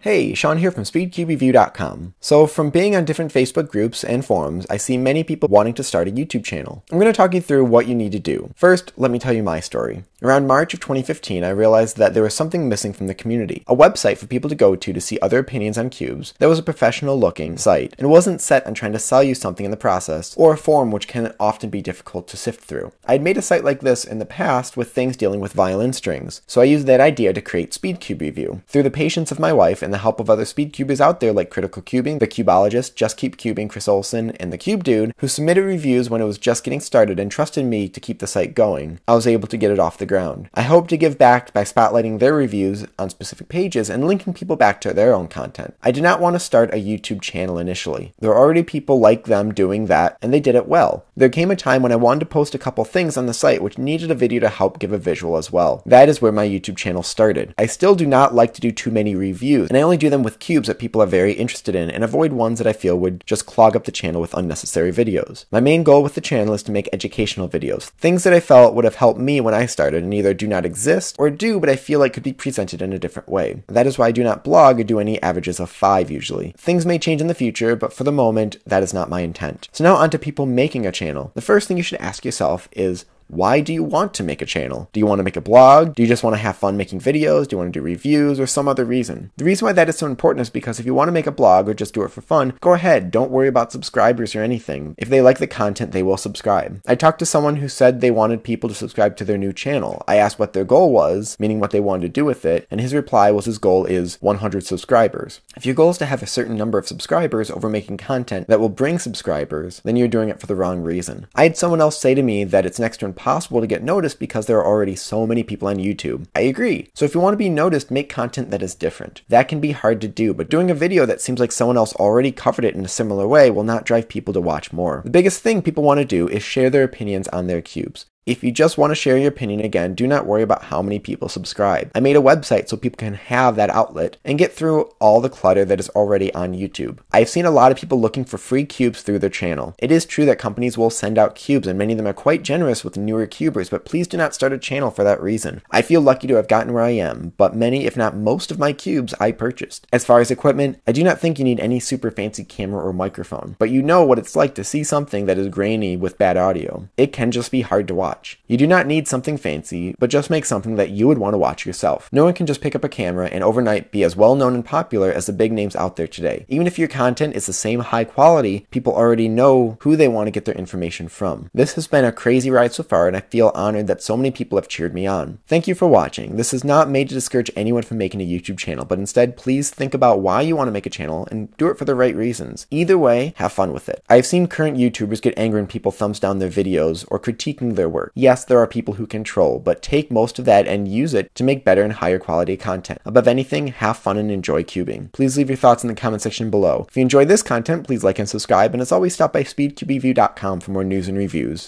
Hey, Sean here from SpeedCubeReview.com. So, from being on different Facebook groups and forums, I see many people wanting to start a YouTube channel. I'm going to talk you through what you need to do. First, let me tell you my story. Around March of 2015, I realized that there was something missing from the community. A website for people to go to to see other opinions on cubes that was a professional looking site and wasn't set on trying to sell you something in the process, or a forum which can often be difficult to sift through. I had made a site like this in the past with things dealing with violin strings, so I used that idea to create SpeedCube Review. Through the patience of my wife and the help of other speedcubers out there like Critical Cubing, The Cubologist, Just Keep Cubing, Chris Olson, and The Cube Dude, who submitted reviews when it was just getting started and trusted me to keep the site going, I was able to get it off the ground. I hope to give back by spotlighting their reviews on specific pages and linking people back to their own content. I did not want to start a YouTube channel initially. There are already people like them doing that, and they did it well. There came a time when I wanted to post a couple things on the site which needed a video to help give a visual as well. That is where my YouTube channel started. I still do not like to do too many reviews, and I only do them with cubes that people are very interested in and avoid ones that I feel would just clog up the channel with unnecessary videos. My main goal with the channel is to make educational videos, things that I felt would have helped me when I started and either do not exist or do, but I feel like could be presented in a different way. That is why I do not blog or do any averages of 5 usually. Things may change in the future, but for the moment, that is not my intent. So now onto people making a channel. The first thing you should ask yourself is, why do you want to make a channel? Do you want to make a blog? Do you just want to have fun making videos? Do you want to do reviews or some other reason? The reason why that is so important is because if you want to make a blog or just do it for fun, go ahead. Don't worry about subscribers or anything. If they like the content, they will subscribe. I talked to someone who said they wanted people to subscribe to their new channel. I asked what their goal was, meaning what they wanted to do with it, and his reply was his goal is 100 subscribers. If your goal is to have a certain number of subscribers over making content that will bring subscribers, then you're doing it for the wrong reason. I had someone else say to me that it's next to impossible to get noticed because there are already so many people on YouTube. I agree. So if you want to be noticed, make content that is different. That can be hard to do, but doing a video that seems like someone else already covered it in a similar way will not drive people to watch more. The biggest thing people want to do is share their opinions on their cubes. If you just want to share your opinion again, do not worry about how many people subscribe. I made a website so people can have that outlet and get through all the clutter that is already on YouTube. I've seen a lot of people looking for free cubes through their channel. It is true that companies will send out cubes and many of them are quite generous with newer cubers, but please do not start a channel for that reason. I feel lucky to have gotten where I am, but many, if not most of my cubes I purchased. As far as equipment, I do not think you need any super fancy camera or microphone, but you know what it's like to see something that is grainy with bad audio. It can just be hard to watch watch. You do not need something fancy, but just make something that you would want to watch yourself. No one can just pick up a camera and overnight be as well known and popular as the big names out there today. Even if your content is the same high quality, people already know who they want to get their information from. This has been a crazy ride so far, and I feel honored that so many people have cheered me on. Thank you for watching. This is not made to discourage anyone from making a YouTube channel, but instead, please think about why you want to make a channel and do it for the right reasons. Either way, have fun with it. I've seen current YouTubers get angry when people thumbs down their videos or critiquing their work. Yes, there are people who control, but take most of that and use it to make better and higher quality content. Above anything, have fun and enjoy cubing. Please leave your thoughts in the comment section below. If you enjoy this content, please like and subscribe, and as always, stop by speedcubereview.com for more news and reviews.